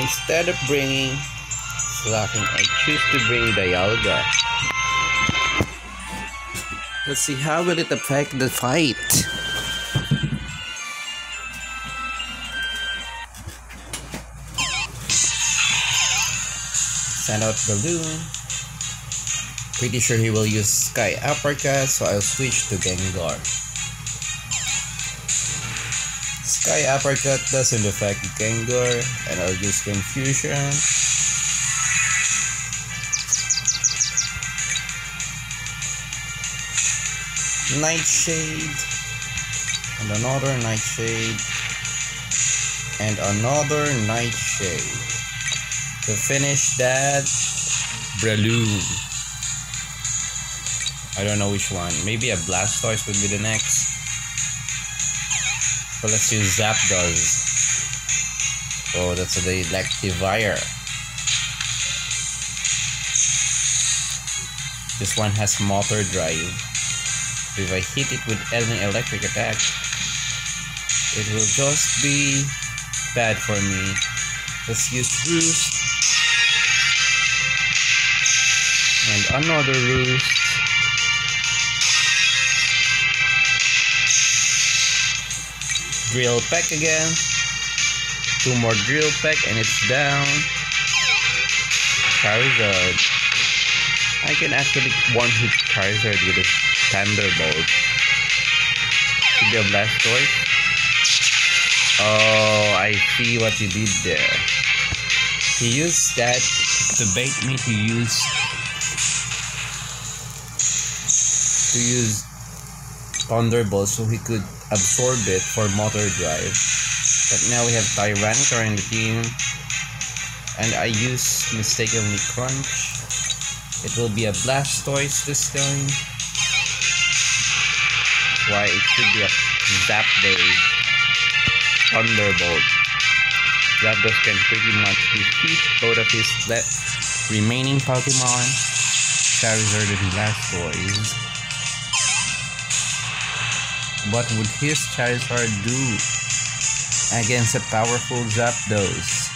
instead of bringing Slaking, I choose to bring Dialga. Let's see how will it affect the fight. Send out Breloom. Pretty sure he will use Sky Uppercut, so I'll switch to Gengar. Sky Uppercut doesn't affect Gengar, and I'll use Confusion. Nightshade, and another Nightshade, and another Nightshade. To finish that, Breloom. I don't know which one. Maybe a Blastoise would be the next. Let's use Zapdos. Oh, that's the Electivire. This one has motor drive. If I hit it with any electric attack, it will just be bad for me. Let's use Roost. And another Roost. Drill Peck again. Two more Drill Peck and it's down. Charizard. I can actually one hit Charizard with a Thunderbolt. Should be a Blastoise. Oh, I see what you did there. He used that to bait me to use to use Thunderbolt so he could absorb it for motor drive. But now we have Tyranitar in the team. And I use mistakenly Crunch. It will be a Blastoise this time. Why it should be a Zap Zapdos Thunderbolt. Zapdos can pretty much defeat both of his remaining Pokemon, Charizard and Blastoise. What would his Charizard do against a powerful Zapdos?